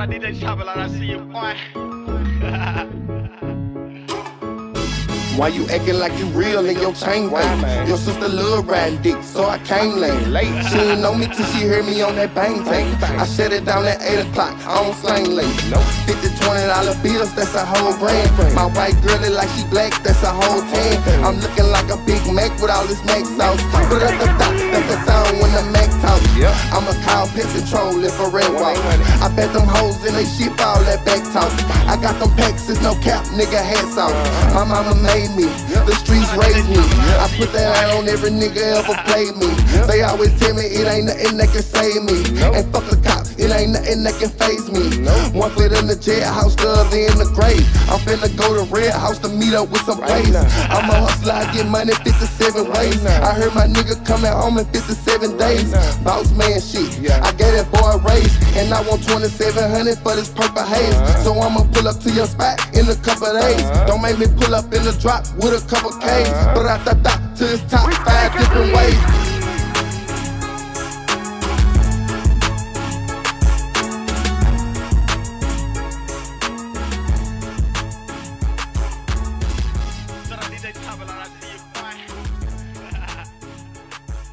Out DJ Chopper, like I see you. Why you acting like you real in your chain thing? Your sister love riding dick, so I came late. She ain't know me till she heard me on that bang thing. I shut it down at 8 o'clock, I don't slang late. 50, 20 dollar bills, that's a whole brand. My white girl is like she black, that's a whole tan. I'm looking like a Big Mac with all this Mac sauce. But at the top, that's the sound when the Mac talk. I'm a cow pest control if a red walk. I bet them hoes in they shit all that back talk. I got them packs, it's no cap, nigga hats off. My mama made me, the streets raised me. I put that on every nigga ever played me. They always tell me it ain't nothing that can save me. And fuck the ain't nothing that can phase me. One foot in the jailhouse, the other in the grave. I'm finna go to Red House to meet up with some plays. I'm a hustler, I get money 57 ways. I heard my nigga coming home in 57 days. Boss man shit, I gave that boy a raise. And I want 2700 for this purple haze. So I'ma pull up to your spot in a couple days. Don't make me pull up in the drop with a couple K's. But I thought that to his top five different ways.